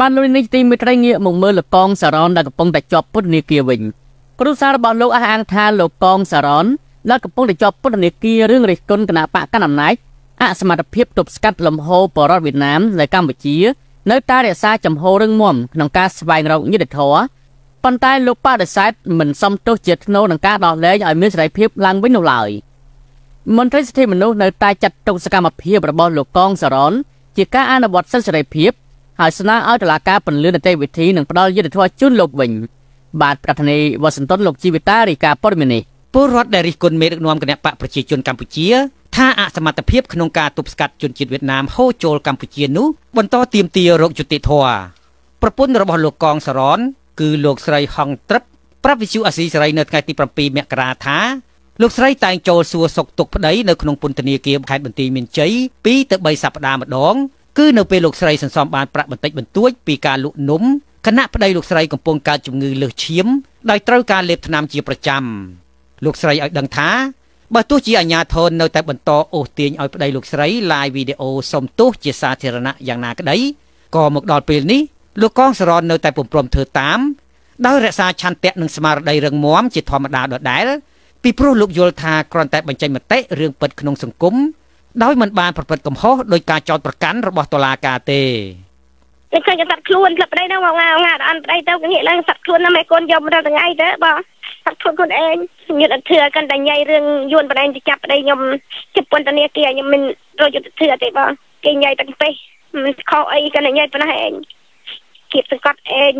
បានលុយនេះទីមិត្តត្រីងាកមកមើលលោកកងសារ៉នដែលកំពុងតែជាប់ពន្ធនាគារវិញគ្រូសាររបស់លោកអះអាងថាលោកកងសារ៉នដែលកំពុងតែជាប់ពន្ធនាគាររឿងរិះគន់គណៈបកកណ្ដាលអំណាចអសមត្ថភាពទប់ស្កាត់លំហូរបរដ្ឋវៀតណាមនៅកម្ពុជានៅតែរក្សាចំហរឹងមាំក្នុងការស្វែងរកយុត្តិធម៌ប៉ុន្តែលោកបដិសេធមិនសមទោសជាធ្នូនឹងការដោះលែងឲ្យមានសេរីភាពឡើងវិញនោះឡើយមន្ត្រីសិទ្ធិមនុស្សនៅតែចាត់ទុកសកម្មភាពរបស់លោកកងសារ៉នជាការអនុវត្តសិទ្ធិសេរីភាព ហើយស្នើឲ្យតុលាការពន្យានីតិវិធីនិងផ្ដល់យុត្តិធម៌ជូនលោកវិញបាទប្រធានាធិបតីវ៉ាស៊ីនតោនលោកជីវិតារីកាព័ត៌មាននេះពលរដ្ឋដែលរិះគន់មេដឹកនាំគណៈបកប្រជាជនកម្ពុជាថាអសមត្ថភាពក្នុងការទប់ស្កាត់ជនជាតិវៀតណាមហូរចូលកម្ពុជានោះបន្តទាមទាររោគយុតិធធប្រពន្ធរបស់លោកកងសរន គឺលោកស្រីហងត្រឹបប្រាប់វិទ្យុអាស៊ីសេរីនៅថ្ងៃទី7មករាថាលោកស្រីតែងចូលសួរសុខទុក្ខប្តីនៅក្នុងពន្ធនាគារខេត្តបន្ទាយមានជ័យ2ទៅ3សប្តាហ៍ម្ដង គឺនៅពេលលោកស្រីសន្សំបានប្រាក់បន្តិចបន្តួចពីការលក់នំគណៈប្តីលោកស្រីកំពុងកើតជំងឺលើសឈាមដោយត្រូវការលេបថ្នាំជាប្រចាំលោកស្រីឲ្យដឹងថាបើទោះជាអាញាធននៅតែបន្តអូសទាញឲ្យប្តីលោកស្រី live វីដេអូសុំទោសជាសាធារណៈយ៉ាងណាក្តីក៏មកដល់ពេលនេះលោកកងសរននៅតែពុំព្រមធ្វើតាមដោយរក្សាឆន្ទៈនិងស្មារតីរឹងមាំជាធម្មតាដដែលពីព្រោះលោកយល់ថាគ្រាន់តែបញ្ចេញមតិរឿងពិតក្នុងសង្គម ដោយមិនបានប្រព្រឹត្តកំហុសដោយការចោទប្រកាន់របស់តុលាការទេតែឃើញតែខ្លួនលប្តីហ្នឹងមកងាងាអត់ប្តីទៅងាកឡើងសាត់ខ្លួនណាមេកូនយករាល់ថ្ងៃទៅបងសាត់ខ្លួនខ្លួនឯងញាតអត់ធឿកាន់តែញ៉ៃរឿងយួនបណ្ដែងទៅចាប់ប្តីខ្ញុំជិបពន្ធនាគារខ្ញុំមិនរយុទ្ធធឿទេបងគេញ៉ៃទាំងពេះមិនខុសអីកាន់តែញ៉ៃប៉ុណ្ណេះឯងគៀបសង្កត់ឯង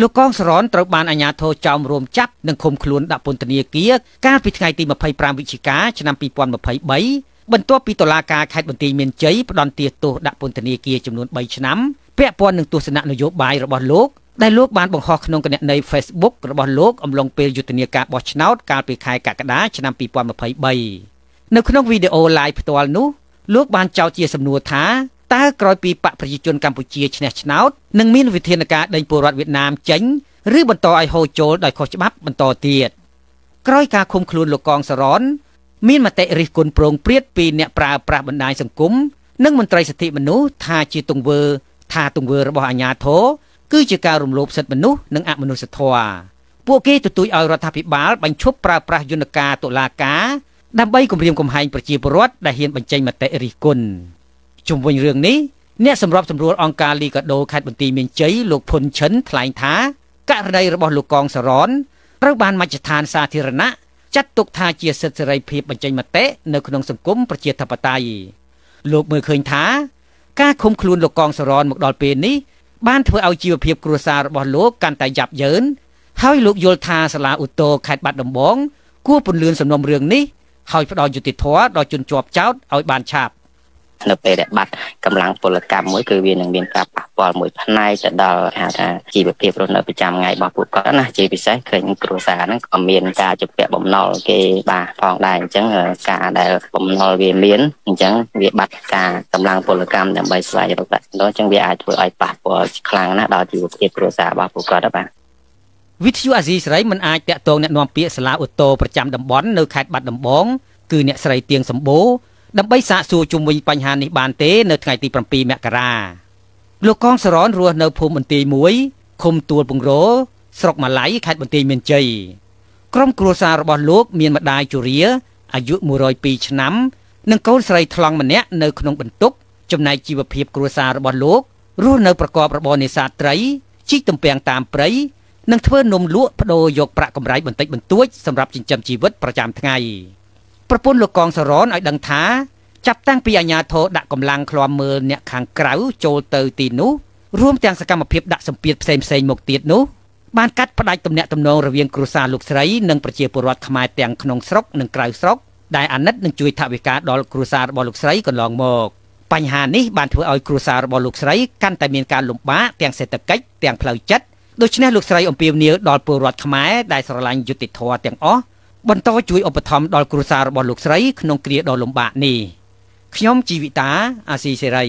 លោកកងសរនត្រូវបានអាជ្ញាធរចោមរួមចាប់និងឃុំខ្លួនដាក់ពន្ធនាគារកាលពីថ្ងៃទី25វិច្ឆិកាឆ្នាំ2023 បន្ទាប់ពីតុលាការខេត្តបន្ទាយមានជ័យផ្តន្ទាទោសដាក់ពន្ធនាគារចំនួន3ឆ្នាំពាក់ព័ន្ធនឹងទស្សនៈនយោបាយរបស់លោកដែលលោកបានបង្ហោះក្នុងគណនី Facebook របស់លោកអំឡុងពេលយុទ្ធនាការបោះឆ្នោតកាលពីខែកក្កដាឆ្នាំ2023នៅក្នុងវីដេអូ live ផ្ទាល់នោះលោកបានចោទជាសំណួរថាតើក្រោយពីបកប្រជាជនកម្ពុជាឈ្នះឆ្នោតនឹងមានវិធានការដេញពលរដ្ឋវៀតណាមចេញឬបន្តឲ្យហូរចូលដោយខុសច្បាប់បន្តទៀតក្រោយការឃុំខ្លួនលោកកងសរន មានមតិរិះគន់ប្រងព្រាតពីអ្នកប្រើប្រាស់បណ្ដាញសង្គមនិងមន្ត្រីសិទ្ធិមនុស្សថាជាទង្វើ ថាទង្វើរបស់អាជ្ញាធរគឺជាការរំលោភសិទ្ធិមនុស្សនិងអមនុស្សធម៌ពួកគេទទូចឲ្យរដ្ឋាភិបាលបញ្ឈប់ប្រើប្រាស់យន្តការតុលាការដើម្បីគម្រាមកំហែងប្រជាពលរដ្ឋដែលហ៊ានបញ្ចេញមតិរិះគន់ជុំវិញរឿងនេះអ្នកសម្របសម្រួលអង្គការលីកាដូខេត្តបន្ទាយមានជ័យលោកភុនឈិនថ្លែងថាករណីរបស់លោកកងសរនត្រូវបានមជ្ឈដ្ឋានសាធារណៈ ចាត់ទុកថាជាសិទ្ធិសេរីភាពបញ្ចេញមតិនៅក្នុងសង្គមប្រជាធិបតេយ្យលោកមើលឃើញថា ការឃុំខ្លួនលោកកងសរនមកដល់ពេលនេះបានធ្វើឲ្យជីវភាពគ្រួសាររបស់លោកកាន់តែយ៉ាប់យ៉ឺនហើយលោកយល់ថាសាលាឧទ្ធរខេត្តបាត់ដំបងគួរពន្លឿនសំណុំរឿងនេះហើយផ្ដល់យុត្តិធម៌ដល់ជនជាប់ចោតឲ្យបានឆាប់ នៅពេលដែលបាត់កម្លាំងពលកម្មមួយគឺវានឹងមានការប៉ះពាល់មួយផ្នែកទៅដល់ហៅថាជីវភាពរស់នៅប្រចាំថ្ងៃរបស់ពួកគាត់ណាជាពិសេសឃើញគ្រួសារហ្នឹងក៏មានការជំពាក់បំណុលគេបាទផងដែរអញ្ចឹងការដែលបំណុលវាមានអញ្ចឹងវាបាត់ការកម្លាំងពលកម្មដើម្បីស្វែងរកប្រាក់ចំណូលអញ្ចឹងវាអាចធ្វើឲ្យប៉ះពាល់ខ្លាំងណាស់ដល់ជីវភាពគ្រួសាររបស់ពួកគាត់បាទវិទ្យុអាស៊ីសេរីមិនអាចតាក់ទងអ្នកនាំពាក្យសាលាឧទ្ធរប្រចាំតំបន់នៅខេត្តបាត់ដំបងគឺអ្នកស្រីទៀងសម្បូរ ដើម្បីសាកសួរជុំវិញបញ្ហានេះបានទេនៅថ្ងៃទី7មករាលោកកងសរនរស់នៅភូមិបន្ទាយមួយឃុំទួលពងរោស្រុកម៉ាឡៃខេត្តបន្ទាយមានជ័យក្រុមគ្រួសាររបស់លោកមានម្ដាយជរាអាយុ102ឆ្នាំនិងកូនស្រីថ្លង់ម្នាក់នៅក្នុងបន្ទុកចំណែកជីវភាពគ្រួសាររបស់លោករស់នៅប្រកបរបរនេសាទត្រីជីកទំពាំងតាមព្រៃនិងធ្វើនំលក់បដូរយកប្រាក់កម្រៃបន្តិចបន្តួចសម្រាប់ចិញ្ចឹមជីវិតប្រចាំថ្ងៃ។ ប្រពន្ធលោកកងសរនឲ្យដឹងថាចាប់តាំងពីអាញាធរដាក់កម្លាំងឃ្លាំមើលអ្នកខាងក្រៅចូលទៅទីនោះរួមទាំងសកម្មភាពដាក់សម្ពាធផ្សេងផ្សេងមកទៀតនោះបានកាត់ផ្ដាច់ទំនាក់ទំនងរវាងគ្រួសារលោកស្រីនិងប្រជាពលរដ្ឋខ្មែរទាំងក្នុងស្រុកនិងក្រៅស្រុកដែលអាណិតនឹងជួយថវិកាដល់គ្រួសាររបស់លោកស្រីកន្លងមកបញ្ហានេះបានធ្វើឲ្យគ្រួសាររបស់លោកស្រីកាន់តែមានការលំបាកទាំងសេដ្ឋកិច្ចទាំងផ្លូវចិត្តដូច្នេះលោកស្រីអំពាវនាវដល់ពលរដ្ឋខ្មែរដែលស្រឡាញ់យុត្តិធម៌ទាំងអស់ បន្តជួយឧបត្ថម្ភដល់គ្រួសាររបស់លោកស្រីក្នុងគ្រាដ៏លំបាកនេះខ្ញុំជីវិតាអាស៊ីសេរី